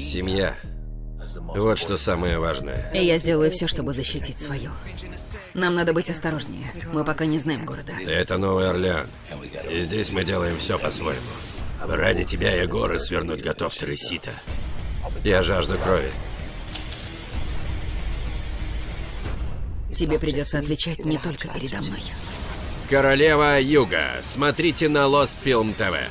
Семья. Вот что самое важное. И я сделаю все, чтобы защитить свою. Нам надо быть осторожнее. Мы пока не знаем города. Это Новый Орлеан. И здесь мы делаем все по-своему. Ради тебя я горы свернуть готов, Тресита. Я жажду крови. Тебе придется отвечать не только передо мной. Королева Юга. Смотрите на Lost Film TV.